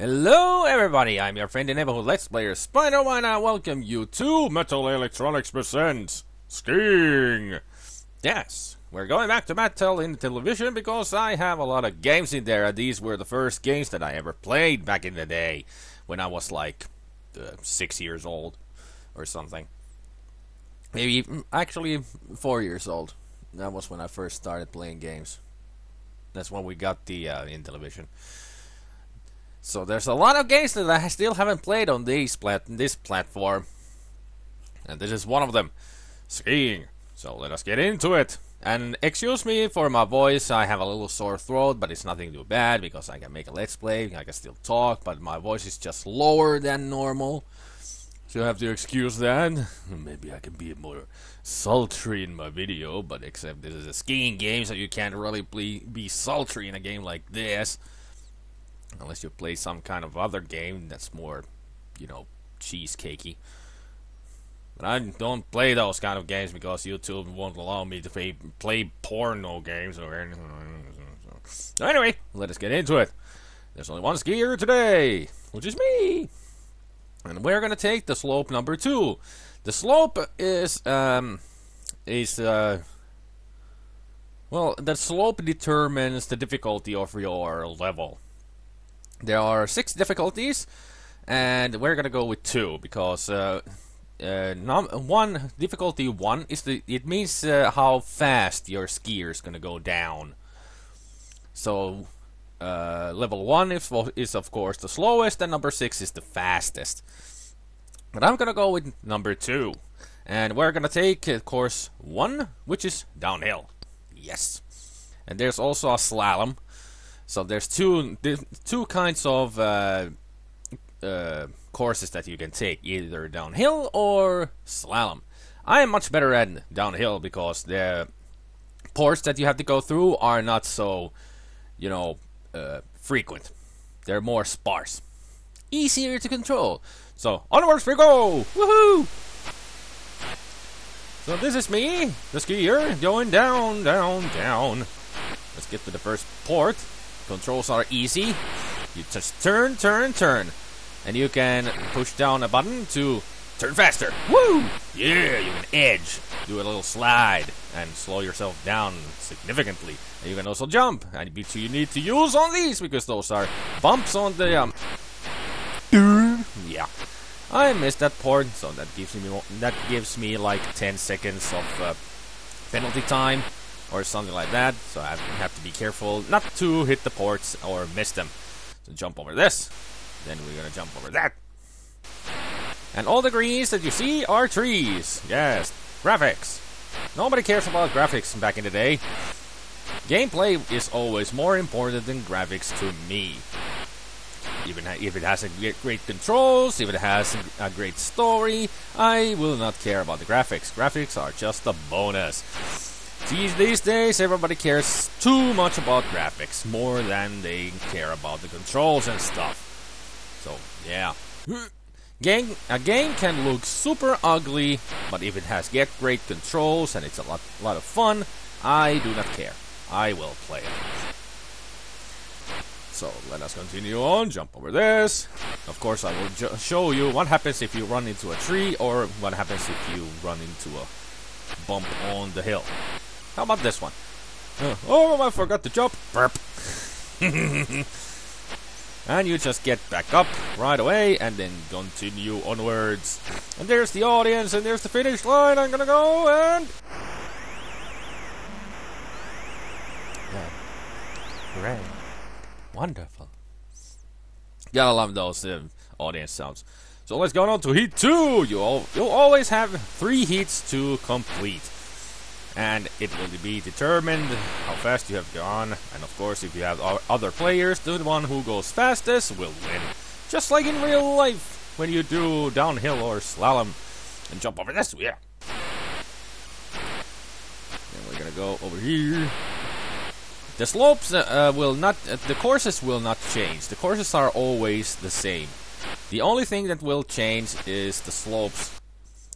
Hello everybody, I'm your friend and neighborhood Let's Player Spider I welcome you to Mattel Electronics Presents Skiing! Yes, we're going back to Mattel in television because I have a lot of games in there and these were the first games that I ever played back in the day when I was like uh, six years old or something. Maybe actually four years old. That was when I first started playing games. That's when we got the uh, Intellivision. So there's a lot of games that I still haven't played on this plat this platform. And this is one of them. Skiing. So let us get into it. And excuse me for my voice, I have a little sore throat, but it's nothing too bad because I can make a let's play, I can still talk, but my voice is just lower than normal. So you have to excuse that. Maybe I can be more sultry in my video, but except this is a skiing game, so you can't really be sultry in a game like this. Unless you play some kind of other game that's more, you know, cheesecakey. But I don't play those kind of games because YouTube won't allow me to play, play porno games or anything. So anyway, let us get into it. There's only one skier today, which is me. And we're gonna take the slope number two. The slope is um is uh well the slope determines the difficulty of your level. There are six difficulties, and we're gonna go with two because uh, uh, one difficulty one is the it means uh, how fast your skier is gonna go down. So uh, level one is is of course the slowest, and number six is the fastest. But I'm gonna go with number two, and we're gonna take course one, which is downhill. Yes, and there's also a slalom so there's two two kinds of uh, uh, courses that you can take, either downhill or slalom. I am much better at downhill because the ports that you have to go through are not so, you know, uh, frequent. They're more sparse, easier to control. So onwards we go! Woohoo! So this is me, the skier, going down, down, down. Let's get to the first port. Controls are easy. You just turn, turn, turn. And you can push down a button to turn faster. Woo! Yeah, you can edge. Do a little slide and slow yourself down significantly. And you can also jump. And you need to use on these because those are bumps on the um. Yeah, I missed that part, so that gives me that gives me like 10 seconds of uh, penalty time or something like that. So I have to be careful not to hit the ports or miss them. So jump over this. Then we're gonna jump over that. And all the greens that you see are trees. Yes, graphics. Nobody cares about graphics back in the day. Gameplay is always more important than graphics to me. Even if it has great controls, if it has a great story, I will not care about the graphics. Graphics are just a bonus. These, these days, everybody cares too much about graphics, more than they care about the controls and stuff. So, yeah. Game, a game can look super ugly, but if it has get great controls and it's a lot, lot of fun, I do not care. I will play it. So let us continue on, jump over this. Of course, I will show you what happens if you run into a tree or what happens if you run into a bump on the hill. How about this one? Uh, oh, I forgot to jump. Burp. and you just get back up right away and then continue onwards. And there's the audience and there's the finish line. I'm gonna go and. Yeah. Hooray. Wonderful. Gotta love those uh, audience sounds. So let's go on to heat two. You all, you'll always have three heats to complete and it will be determined how fast you have gone. And of course if you have other players the one who goes fastest will win. Just like in real life when you do downhill or slalom and jump over this yeah then we're gonna go over here. The slopes uh, uh, will not uh, the courses will not change. The courses are always the same. The only thing that will change is the slopes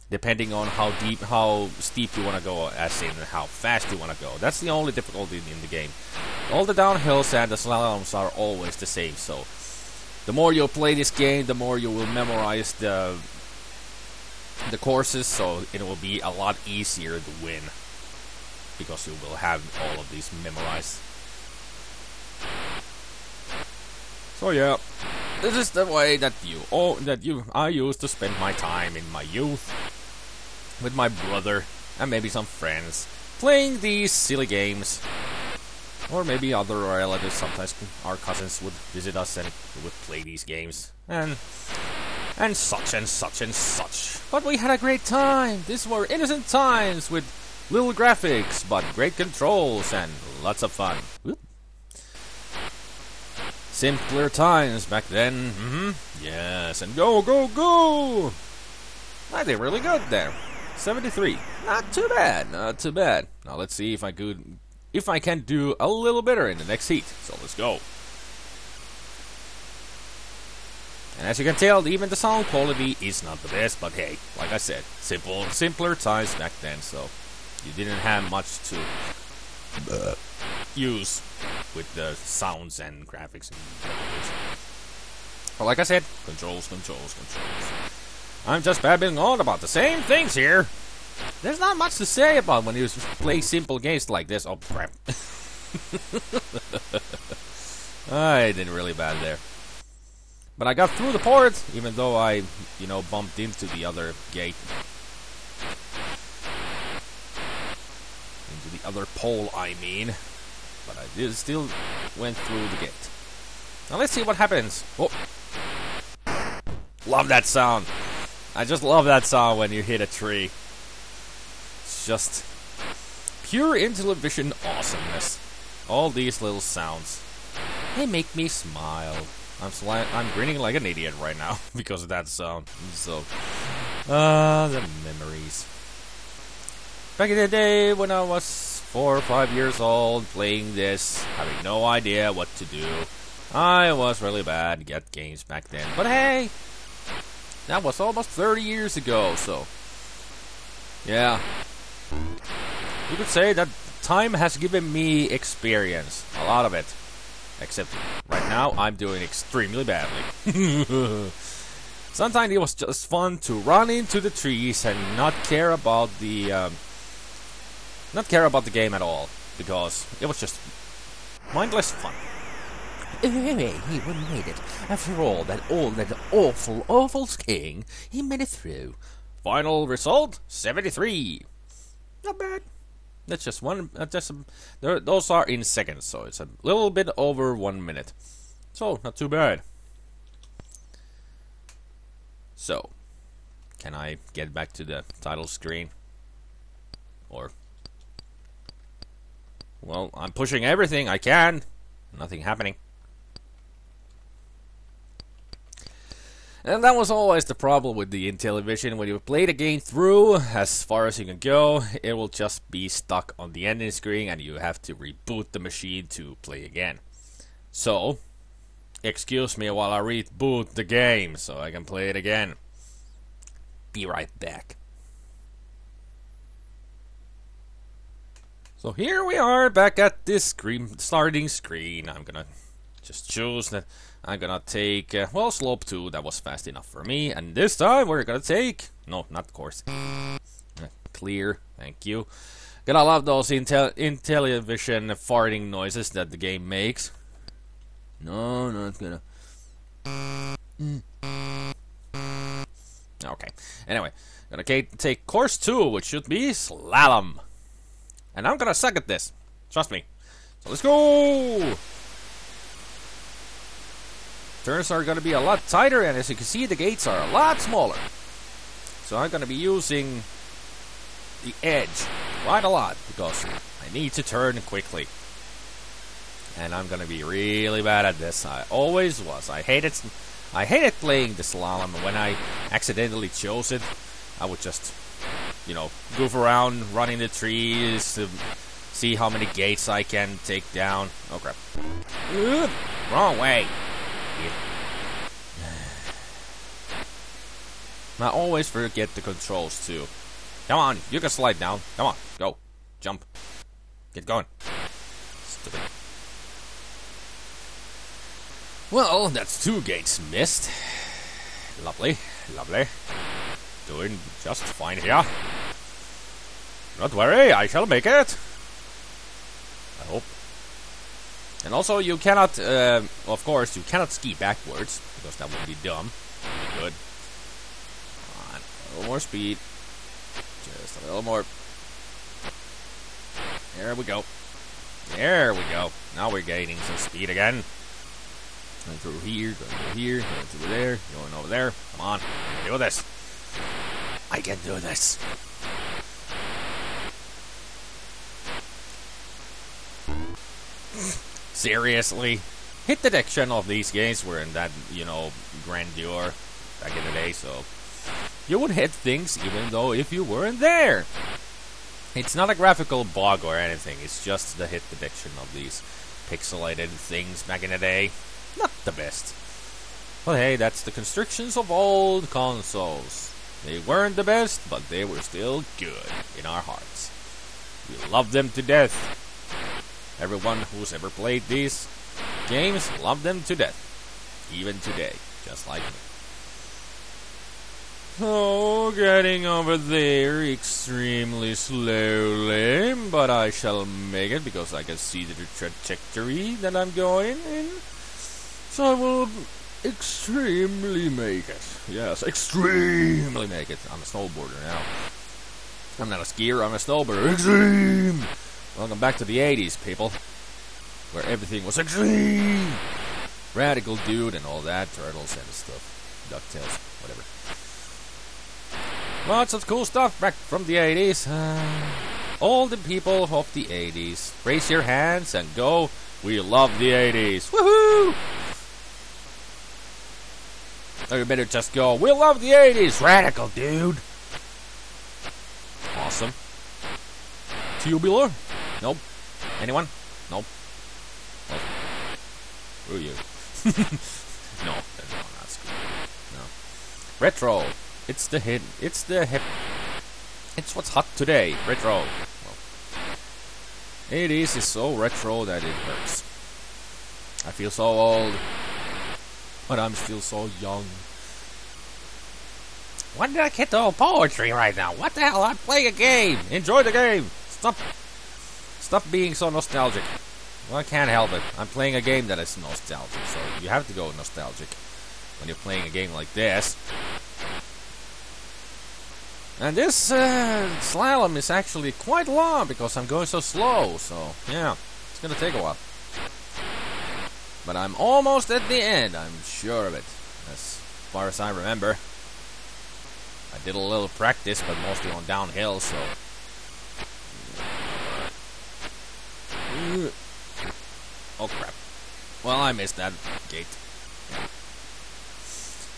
depending on how deep, how steep you want to go, as in how fast you want to go. That's the only difficulty in the game. All the downhills and the slaloms are always the same, so the more you play this game, the more you will memorize the the courses, so it will be a lot easier to win because you will have all of these memorized. So yeah, this is the way that you oh that you I used to spend my time in my youth with my brother and maybe some friends playing these silly games. Or maybe other relatives, sometimes our cousins would visit us and we would play these games. And and such and such and such. But we had a great time. These were innocent times with little graphics, but great controls and lots of fun. Whoop. Simpler times back then. Mm-hmm. Yes, and go, go, go! I did really good there. 73. Not too bad, not too bad. Now let's see if I could if I can do a little better in the next heat. So let's go. And as you can tell, even the sound quality is not the best, but hey, like I said, simple, simpler times back then, so you didn't have much to uh, use with the sounds and graphics and But like I said, controls, controls, controls. I'm just babbling on about the same things here. There's not much to say about when you play simple games like this. Oh crap. I did really bad there. But I got through the port, even though I, you know, bumped into the other gate. Into the other pole, I mean. But I did still went through the gate. Now let's see what happens. Oh. Love that sound. I just love that sound when you hit a tree. It's just pure Intellivision awesomeness. All these little sounds. They make me smile. I'm I'm grinning like an idiot right now because of that sound. So, ah, uh, the memories. Back in the day when I was four or five years old, playing this, having no idea what to do. I was really bad at games back then. But hey, that was almost 30 years ago, so. Yeah. You could say that time has given me experience. A lot of it. Except right now, I'm doing extremely badly. Sometimes it was just fun to run into the trees and not care about the um, not care about the game at all because it was just mindless fun. He made it. After all, that all that awful, awful skiing, he made it through. Final result: seventy-three. Not bad. That's just one. Uh, just um, those are in seconds, so it's a little bit over one minute. So not too bad. So, can I get back to the title screen? Or, well, I'm pushing everything I can. Nothing happening. And that was always the problem with the Intellivision. When you play the game through, as far as you can go, it will just be stuck on the ending screen and you have to reboot the machine to play again. So, excuse me while I reboot the game so I can play it again. Be right back. So here we are back at this screen, starting screen. I'm gonna just choose that I'm gonna take, uh, well, slope 2, that was fast enough for me. And this time we're gonna take, no, not course. Uh, clear, thank you. Gonna love those Intel Intellivision farting noises that the game makes. No, not gonna. Okay, anyway, gonna take course 2, which should be slalom. And I'm gonna suck at this. Trust me. So let's go! Turns are going to be a lot tighter, and as you can see, the gates are a lot smaller. So I'm going to be using the edge quite a lot, because I need to turn quickly. And I'm going to be really bad at this. I always was. I hated, I hated playing the slalom, when I accidentally chose it, I would just, you know, goof around, running the trees, to see how many gates I can take down. Oh crap. Wrong way. I always forget the controls too. Come on, you can slide down. Come on, go. Jump. Get going. Stupid. Well, that's two gates missed. Lovely, lovely. Doing just fine here. Not worry, I shall make it. I hope. And also, you cannot, uh, of course, you cannot ski backwards, because that would be dumb. Good. Come on, a little more speed. Just a little more. There we go. There we go. Now we're gaining some speed again. Going through here, going through here, going through there, going over there. Come on, do this. I can do this. Seriously? Hit detection of these games were in that, you know, grandeur back in the day, so you would hit things even though if you weren't there. It's not a graphical bug or anything, it's just the hit detection of these pixelated things back in the day. Not the best. But hey, that's the constrictions of old consoles. They weren't the best, but they were still good in our hearts. We love them to death. Everyone who's ever played these games loved them to death. Even today, just like me. Oh, getting over there extremely slowly, but I shall make it because I can see the trajectory that I'm going in. So I will extremely make it. Yes, extremely make it. I'm a snowboarder now. I'm not a skier, I'm a snowboarder. Extreme! Welcome back to the 80s, people. Where everything was extreme! Radical dude and all that, turtles and stuff. DuckTales, whatever. Lots of cool stuff back from the 80s. Uh, all the people of the 80s, raise your hands and go. We love the 80s. Woohoo! Or you better just go, we love the 80s, radical dude. Awesome. Tubular? Nope. Anyone? Nope. nope. Who are you? no, no, not school. No. Retro. It's the hit. It's the hip. It's what's hot today. Retro. Well, 80s is so retro that it hurts. I feel so old. But I'm still so young. Why did I get all poetry right now? What the hell? I'm playing a game. Enjoy the game. Stop. Stop being so nostalgic. Well, I can't help it. I'm playing a game that is nostalgic, so you have to go nostalgic when you're playing a game like this. And this uh, slalom is actually quite long because I'm going so slow, so yeah, it's gonna take a while. But I'm almost at the end, I'm sure of it. As far as I remember. I did a little practice, but mostly on downhill, so... Oh crap. Well, I missed that gate.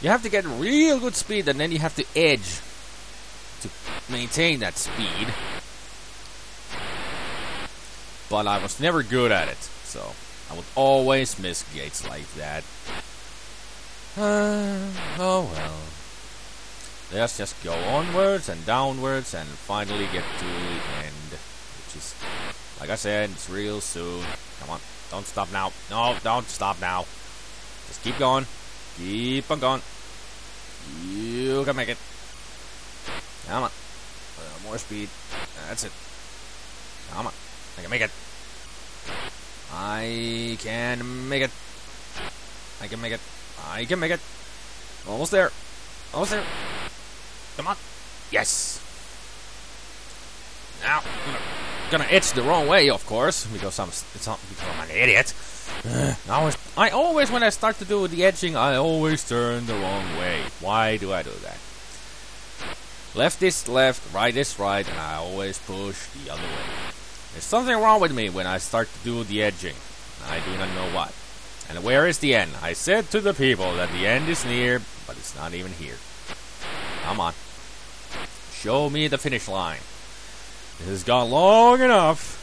You have to get real good speed, and then you have to edge to maintain that speed. But I was never good at it, so I would always miss gates like that. Uh, oh well. Let's just go onwards and downwards and finally get to the end. Like I said, it's real soon. Come on, don't stop now. No, don't stop now. Just keep going. Keep on going. You can make it. Come on. Uh, more speed. That's it. Come on. I can make it. I can make it. I can make it. I can make it. Almost there. Almost there. Come on. Yes. Now, gonna, itch the wrong way, of course, because I'm it's not because I'm an idiot. Uh, I always, I always, when I start to do the edging, I always turn the wrong way. Why do I do that? Left is left, right is right, and I always push the other way. There's something wrong with me when I start to do the edging. I do not know what. And where is the end? I said to the people that the end is near, but it's not even here. Come on. Show me the finish line. It has gone long enough.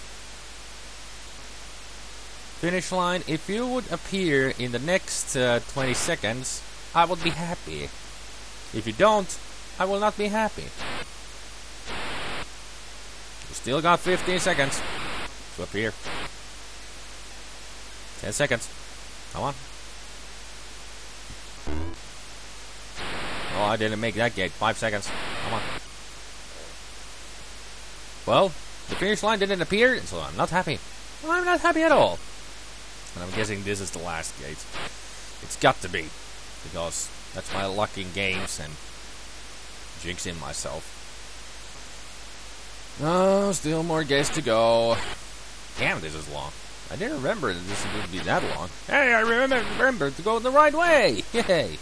Finish line, if you would appear in the next uh, 20 seconds, I would be happy. If you don't, I will not be happy. You still got 15 seconds to appear. 10 seconds. Come on. Oh, I didn't make that gate. 5 seconds. Come on. Well, the finish line didn't appear, so I'm not happy. I'm not happy at all. And I'm guessing this is the last gate. It's got to be. Because that's my luck in games and jinxing myself. Oh, still more gates to go. Damn, this is long. I didn't remember that this would be that long. Hey, I remember, remember to go the right way! Yay!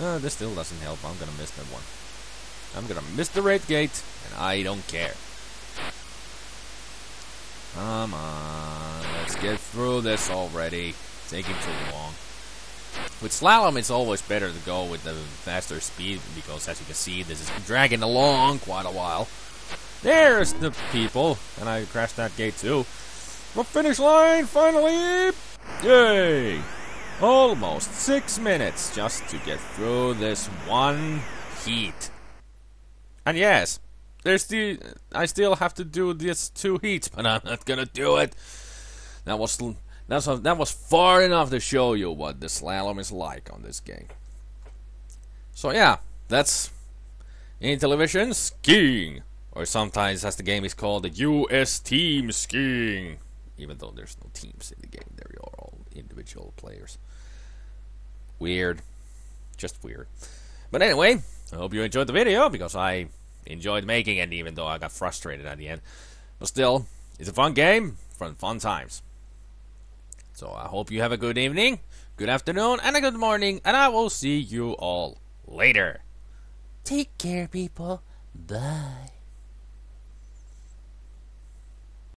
Oh, this still doesn't help. I'm gonna miss that one. I'm gonna miss the red gate, and I don't care. Come on, let's get through this already. taking too long. With slalom, it's always better to go with the faster speed because, as you can see, this is dragging along quite a while. There's the people, and I crashed that gate too. The finish line, finally! Yay! Almost six minutes just to get through this one heat. And yes, there's the I still have to do this two heats, but I'm not gonna do it. That was that's that was far enough to show you what the slalom is like on this game. So yeah, that's Intellivision skiing, or sometimes as the game is called, the U.S. Team Skiing. Even though there's no teams in the game, they are all individual players. Weird, just weird. But anyway, I hope you enjoyed the video because I enjoyed making it, even though I got frustrated at the end. But still, it's a fun game, fun fun times. So I hope you have a good evening, good afternoon, and a good morning, and I will see you all later. Take care, people. Bye.